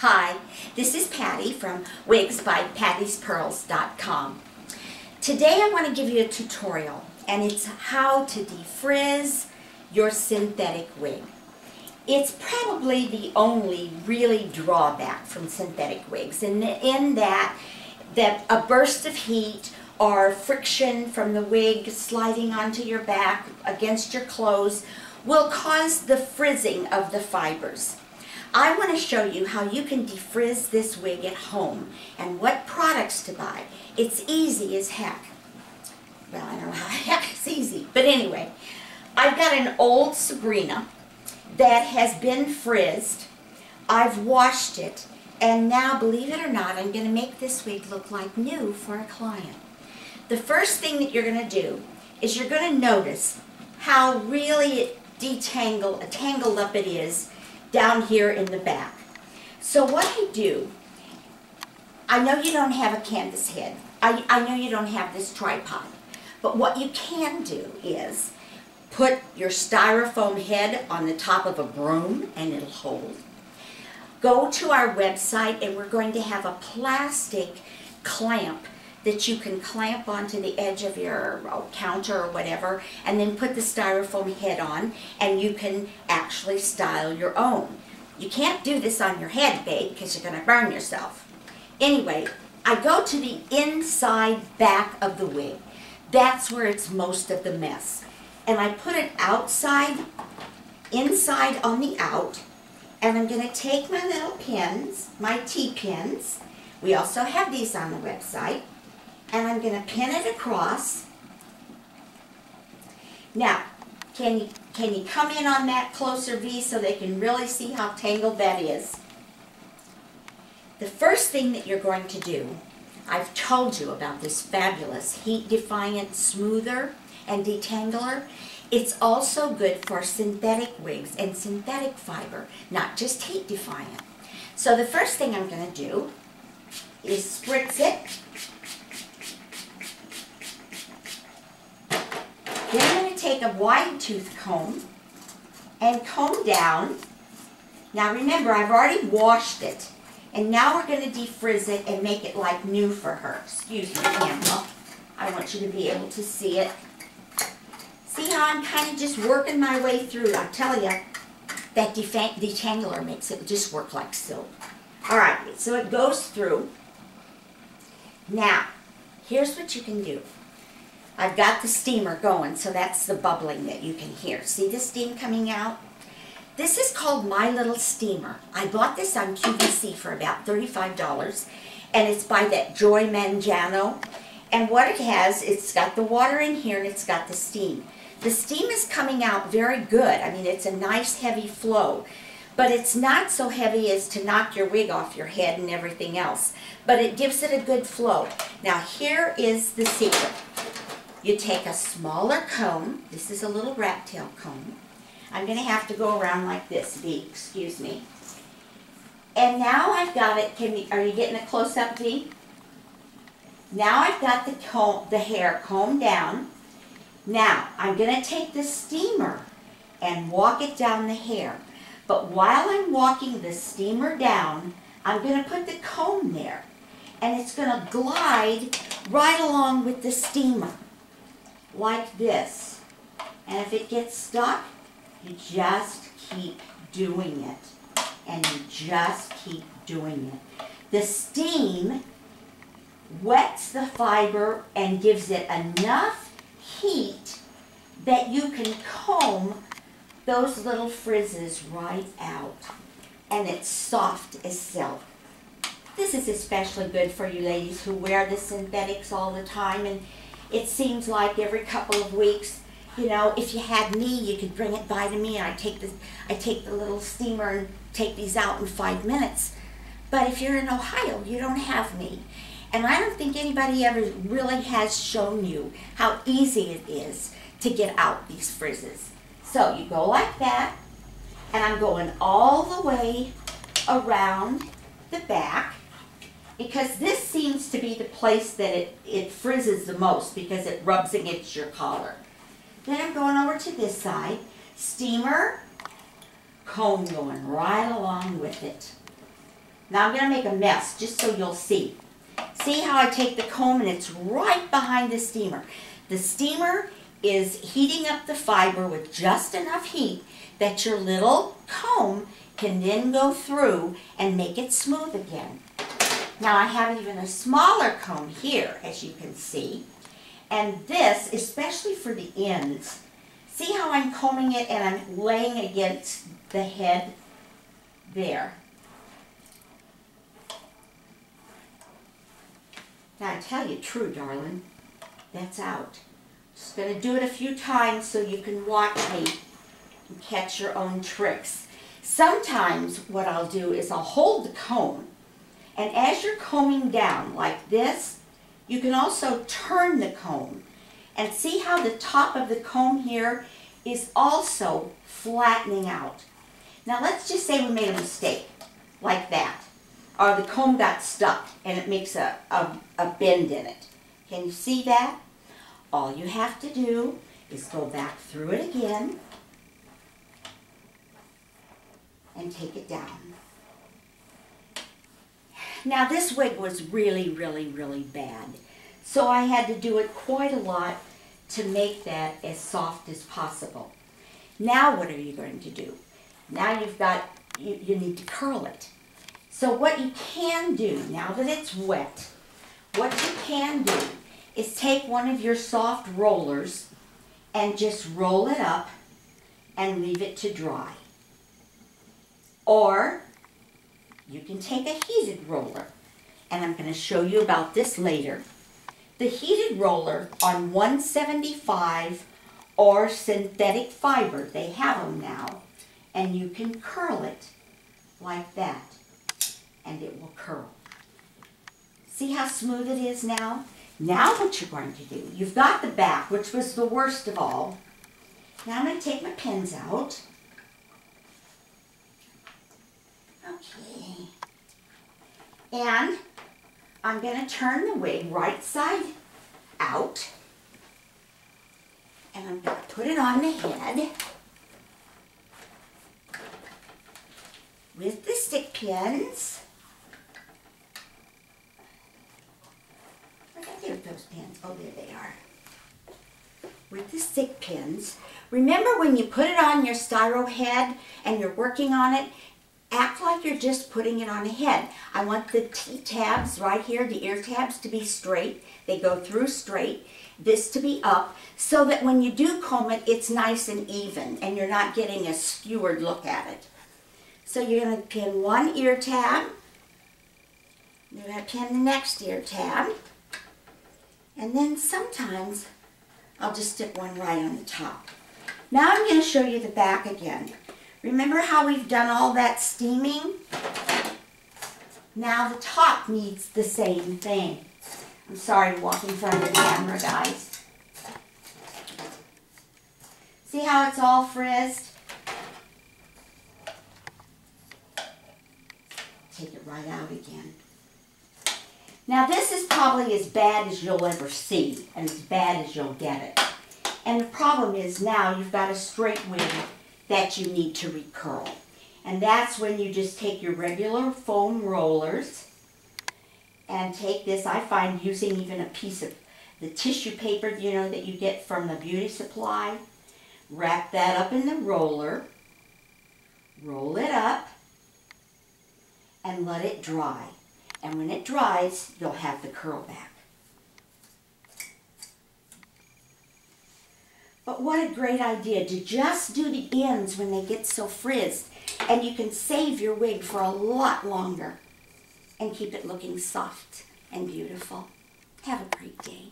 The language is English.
Hi, this is Patti from wigsbypattispearls.com. Today I want to give you a tutorial and it's how to defrizz your synthetic wig. It's probably the only really drawback from synthetic wigs in, in that, that a burst of heat or friction from the wig sliding onto your back against your clothes will cause the frizzing of the fibers. I want to show you how you can defrizz this wig at home and what products to buy. It's easy as heck. Well, I don't know how heck it's easy, but anyway, I've got an old Sabrina that has been frizzed. I've washed it, and now, believe it or not, I'm going to make this wig look like new for a client. The first thing that you're going to do is you're going to notice how really detangled, tangled up it is down here in the back. So what I do, I know you don't have a canvas head. I, I know you don't have this tripod. But what you can do is put your styrofoam head on the top of a broom and it'll hold. Go to our website and we're going to have a plastic clamp that you can clamp onto the edge of your uh, counter or whatever and then put the styrofoam head on and you can actually style your own. You can't do this on your head, babe, because you're going to burn yourself. Anyway, I go to the inside back of the wig. That's where it's most of the mess. And I put it outside, inside on the out, and I'm going to take my little pins, my T-pins. We also have these on the website and I'm going to pin it across. Now, can you, can you come in on that closer V so they can really see how tangled that is? The first thing that you're going to do, I've told you about this fabulous heat defiant smoother and detangler. It's also good for synthetic wigs and synthetic fiber, not just heat defiant. So the first thing I'm going to do is spritz it I'm going to take a wide tooth comb and comb down. Now remember, I've already washed it. And now we're going to defrizz it and make it like new for her. Excuse me, camera. I want you to be able to see it. See how I'm kind of just working my way through. I tell you, that detangler makes it just work like silk. All right, so it goes through. Now, here's what you can do. I've got the steamer going, so that's the bubbling that you can hear. See the steam coming out? This is called My Little Steamer. I bought this on QVC for about $35, and it's by that Joy Manganiello. And what it has, it's got the water in here, and it's got the steam. The steam is coming out very good. I mean, it's a nice heavy flow. But it's not so heavy as to knock your wig off your head and everything else. But it gives it a good flow. Now, here is the secret. You take a smaller comb. This is a little rat tail comb. I'm going to have to go around like this, V, excuse me. And now I've got it, can you, are you getting a close-up, V? Now I've got the, comb, the hair combed down. Now, I'm going to take the steamer and walk it down the hair. But while I'm walking the steamer down, I'm going to put the comb there. And it's going to glide right along with the steamer like this. And if it gets stuck, you just keep doing it. And you just keep doing it. The steam wets the fiber and gives it enough heat that you can comb those little frizzes right out. And it's soft as silk. This is especially good for you ladies who wear the synthetics all the time and it seems like every couple of weeks, you know, if you had me, you could bring it by to me, and I take the I take the little steamer and take these out in five minutes. But if you're in Ohio, you don't have me. And I don't think anybody ever really has shown you how easy it is to get out these frizzes. So you go like that, and I'm going all the way around the back because this seems to be the place that it, it frizzes the most because it rubs against your collar. Then I'm going over to this side. Steamer, comb going right along with it. Now I'm gonna make a mess, just so you'll see. See how I take the comb and it's right behind the steamer. The steamer is heating up the fiber with just enough heat that your little comb can then go through and make it smooth again. Now I have even a smaller comb here, as you can see. And this, especially for the ends, see how I'm combing it and I'm laying against the head there. Now I tell you true, darling, that's out. Just gonna do it a few times so you can watch me and catch your own tricks. Sometimes what I'll do is I'll hold the comb and as you're combing down like this, you can also turn the comb and see how the top of the comb here is also flattening out. Now let's just say we made a mistake like that or the comb got stuck and it makes a, a, a bend in it. Can you see that? All you have to do is go back through it again and take it down. Now this wig was really, really, really bad. So I had to do it quite a lot to make that as soft as possible. Now what are you going to do? Now you've got, you, you need to curl it. So what you can do, now that it's wet, what you can do is take one of your soft rollers and just roll it up and leave it to dry. Or you can take a heated roller, and I'm going to show you about this later. The heated roller on 175 or synthetic fiber, they have them now, and you can curl it like that and it will curl. See how smooth it is now? Now what you're going to do, you've got the back, which was the worst of all. Now I'm going to take my pins out. Okay. And I'm going to turn the wig right side out. And I'm going to put it on the head. With the stick pins. those pins? Oh, there they are. With the stick pins, remember when you put it on your styro head and you're working on it, act like you're just putting it on a head. I want the T-tabs right here, the ear tabs to be straight. They go through straight. This to be up so that when you do comb it, it's nice and even and you're not getting a skewered look at it. So you're going to pin one ear tab. You're going to pin the next ear tab. And then sometimes I'll just stick one right on the top. Now I'm going to show you the back again. Remember how we've done all that steaming? Now the top needs the same thing. I'm sorry to walk in front of the camera, guys. See how it's all frizzed? Take it right out again. Now this is probably as bad as you'll ever see and as bad as you'll get it. And the problem is now you've got a straight wig that you need to recurl. And that's when you just take your regular foam rollers and take this, I find using even a piece of the tissue paper, you know, that you get from the beauty supply, wrap that up in the roller, roll it up, and let it dry. And when it dries, you'll have the curl back. But what a great idea to just do the ends when they get so frizzed. And you can save your wig for a lot longer and keep it looking soft and beautiful. Have a great day.